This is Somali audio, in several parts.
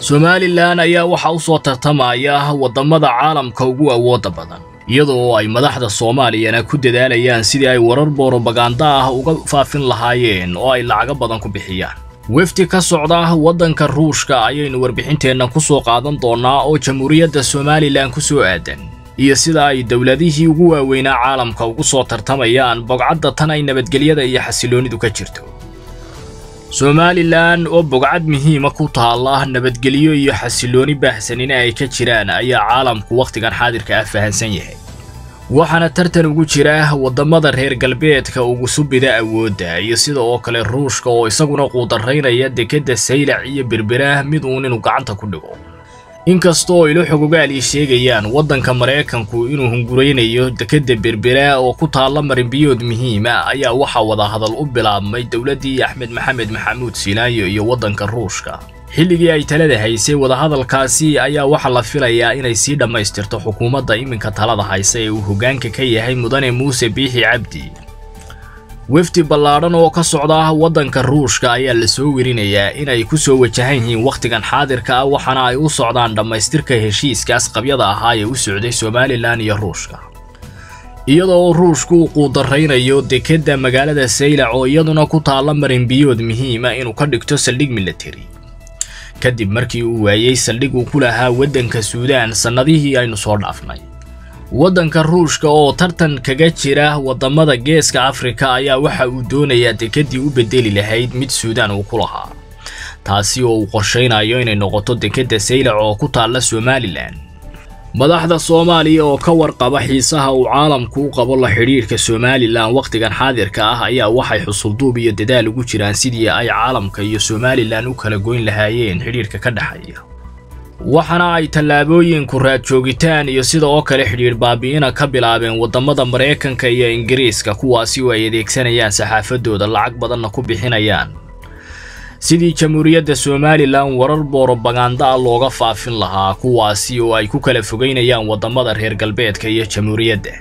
somalilan ayaa waxaa u soo tartamaya waddamada caalamka ugu awoodda badan iyadoo ay madaxda soomaaliyana ku dadaalayaan sidii ay warar borobaganda ah uga faafin lahaayeen oo ay lacago badan ku bixiyaan. Wefdi ka socda waddanka ruushka ayaynu warbixinteenna ku soo qaadan doonnaa oo jamhuuriyadda somalilan ku soo aadan iyo sida ay dowladihii ugu waaweynaa caalamka ugu soo tartamayaan bogcadda tan ay nabadgelyada iyo xasiloonidu ka jirto somalilan oo bogcad muhiima ku taalla nabadgelyo iyo xasilooni baahsanina ay ka jiraan ayaa caalamku wakhtigan xaadirka ah fahansan yahay. Waxaana tartan ugu jira waddamada reer galbeedka ugu subida awoodda iyo sida oo kale ruushka oo isaguna quudaraynaya dekedda saylac iyo berbera mid uun inuu gacanta ku dhigo inkastoo ilo xogogaal ii sheegayaan waddanka maraykanku inuu hunguraynayo dekedda berbera oo ku taalla marinbiyood muhiima ayaa waxaa wadahadal u bilaabmay dowladdii axmed maxamed maxamuud silaayo iyo waddanka ruushka. Xilligii ay talada haysay wadahadalkaasi ayaa waxaa la filayaa inay sii dhammaystirto xukuumadda iminka talada haysa ee uu hoggaanka ka yahay mudane muuse biixi cabdi wefdi ballaadhan oo ka socda waddanka ruushka ayaa la soo werinayaa inay ku soo wajahan yihiin wakhtigan xaadirka ah waxaana ay u socdaan dhammaystirka heshiiskaas qabyada ahaa ee u socday somalilan iyo ruushka. Iyadoo ruushku uu quudaraynayo dekedda magaalada saylac oo iyaduna ku taalla marinbiyood muhiima inuu ka dhigto saldhig military. Kadib markii uu waayey saldhig uu ku lahaa waddanka suudaan sannadihii aynu soo dhaafnay waddanka ruushka oo tartan kaga jira waddamada geeska afrika ayaa waxa uu doonayaa dekeddii u beddeli lahayd mid suudaan uu ku lahaa. Taasi oo uu qorshaynayo inay noqoto dekedda saylac oo ku taalla somalilan madaxda soomaaliya oo ka warqaba xiisaha uu caalamku u qabo la xidhiirhka somalilan wakhtigan xaadirka ah ayaa waxay xusulduub iyo dadaal ugu jiraan sidii ay caalamka iyo somalilan u kala goyn lahaayeen xidhiirka ka dhexeeya waxaana ay tallaabooyinku raad joogitaan iyo sida oo kale xidhiidh baabi'ina ka bilaabeen waddamada maraykanka iyo ingiriiska kuwaasi oo ay adeegsanayaan saxaafadooda lacag badanna ku bixinayaan. Sidii jamhuuriyadda somalilan warar borobaganda ah looga faafin lahaa kuwaasi oo ay ku kala fogaynayaan waddamada reer galbeedka iyo jamhuuriyadda.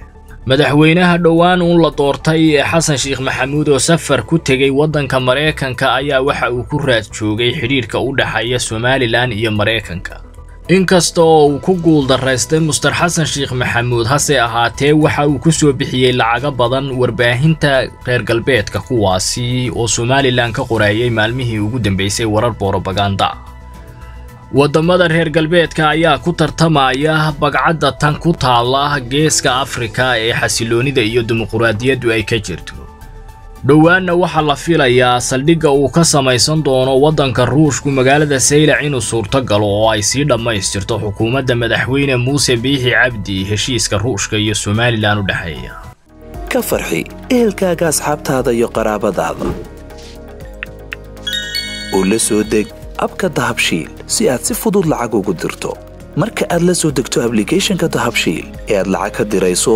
Madaxweynaha dhowaan uun la doortay ee xasan sheekh maxamuud oo safar ku tegay waddanka maraykanka ayaa waxa uu ku raad joogay xidhiidhka u dhexeeya somalilan iyo maraykanka inkasta oo uu ku guuldaraystay muster xasan sheekh maxamuud hase ahaatee waxa uu ku soo bixiyey lacago badan warbaahinta reer galbeedka kuwaasi oo somalilan ka qoraayay maalmihii ugu dambeysay warar borobaganda waddamada reer galbeedka ayaa ku tartamaya bagcadda tan ku taalla geeska afrika ee xasiloonida iyo dimuquraadiyaddu ay ka jirto dhowaanna waxaa la filayaa saldhigga uu ka samaysan doono waddanka ruushku magaalada saylac inuu suurto galo oo ay sii dhammaystirto xukuumadda madaxweyne muuse biixi cabdi heshiiska ruushka iyo somalilan u dhexeeya. Ka farxi ehelkaaga asxaabtaada iyo qaraabadaada. Oo la soo deg abka dahabshiil si aad si fudud lacag ugu dirto. Marka aad la soo degto ablicathonka dahabshiil ee aad lacag ka dirayso